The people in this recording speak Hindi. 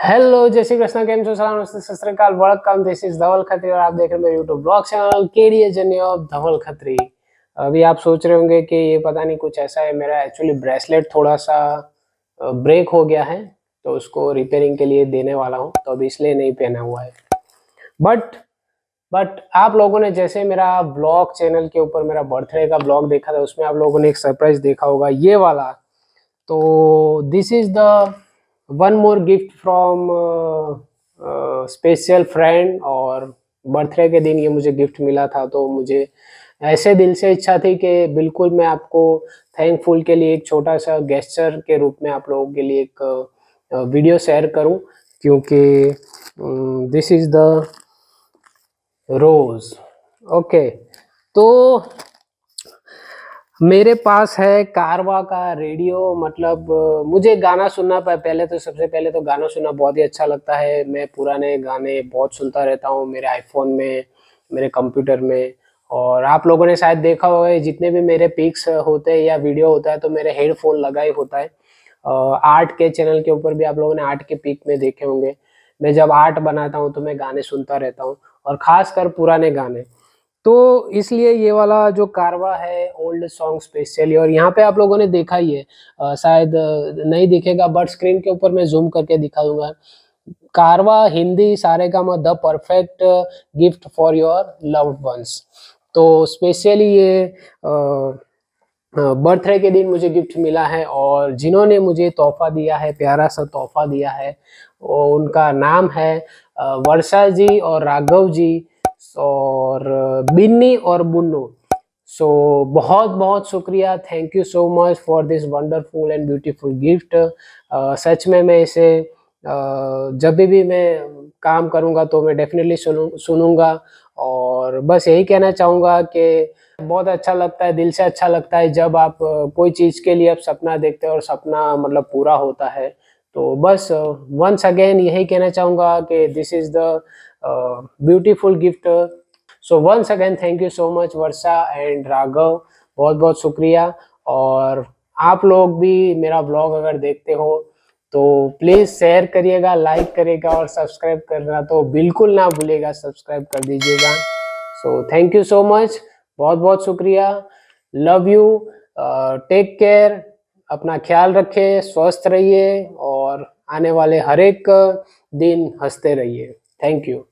हेलो जय श्री कृष्ण केम छो सलाम, नमस्ते सत श्रीकाल welcome this is Dhaval Khatri और आप देख रहे हैं मेरे YouTube blog channel KDA journey of Dhaval Khatri. अभी आप सोच रहे होंगे कि ये पता नहीं कुछ ऐसा है, मेरा एक्चुअली ब्रेसलेट थोड़ा सा ब्रेक हो गया है तो उसको रिपेयरिंग के लिए देने वाला हूँ तो अभी इसलिए नहीं पहना हुआ है। बट बट आप लोगों ने जैसे मेरा ब्लॉग चैनल के ऊपर मेरा बर्थडे का ब्लॉग देखा था, उसमें आप लोगों ने एक सरप्राइज़ देखा होगा, ये वाला। तो this is the one more gift from special friend और बर्थडे के दिन ये मुझे गिफ्ट मिला था तो मुझे ऐसे दिल से इच्छा थी कि बिल्कुल मैं आपको थैंकफुल के लिए एक छोटा सा गेस्चर के रूप में आप लोगों के लिए एक वीडियो शेयर करूँ, क्योंकि this is the rose okay तो मेरे पास है कारवा का रेडियो मतलब मुझे गाना सुनना पहले तो सबसे पहले तो गाना सुनना बहुत ही अच्छा लगता है। मैं पुराने गाने बहुत सुनता रहता हूँ, मेरे आईफोन में, मेरे कंप्यूटर में। और आप लोगों ने शायद देखा होगा जितने भी मेरे पिक्स होते हैं या वीडियो होता है तो मेरे हेडफोन लगा ही होता है। आर्ट के चैनल के ऊपर भी आप लोगों ने आर्ट के पिक में देखे होंगे। मैं जब आर्ट बनाता हूँ तो मैं गाने सुनता रहता हूँ। और ख़ास कर पुराने गाने। तो इसलिए ये वाला जो कारवा है, ओल्ड सॉन्ग स्पेशली और यहाँ पे आप लोगों ने देखा ही है शायद नहीं दिखेगा, बट स्क्रीन के ऊपर मैं जूम करके दिखा दूँगा। कारवा, हिंदी सारे का मत the perfect gift for your loved ones. तो स्पेशली ये बर्थडे के दिन मुझे गिफ्ट मिला है, और जिन्होंने मुझे तोहफा दिया है, प्यारा सा तोहफा दिया है उनका नाम है वर्षा जी और राघव जी। और बिन्नी और बुन्नू। सो so, बहुत बहुत शुक्रिया। Thank you so much for this wonderful and beautiful gift सच में मैं इसे uh, जब भी मैं काम करूँगा तो मैं डेफिनेटली सुनू सुनूँगा। और बस यही कहना चाहूँगा कि बहुत अच्छा लगता है दिल से अच्छा लगता है जब आप कोई चीज़ के लिए आप सपना देखते हैं और सपना मतलब पूरा होता है। तो बस वंस अगेन यही कहना चाहूँगा कि this is the beautiful gift so once again thank you so much Varsha and Raghav बहुत बहुत शुक्रिया। और आप लोग भी मेरा ब्लॉग अगर देखते हो तो प्लीज़ शेयर करिएगा लाइक करिएगा और सब्सक्राइब करना तो बिल्कुल ना भूलेगा सब्सक्राइब कर दीजिएगा। So thank you so much बहुत बहुत शुक्रिया लव यू टेक केयर अपना ख्याल रखें, स्वस्थ रहिए और आने वाले हर एक दिन हँसते रहिए। Thank you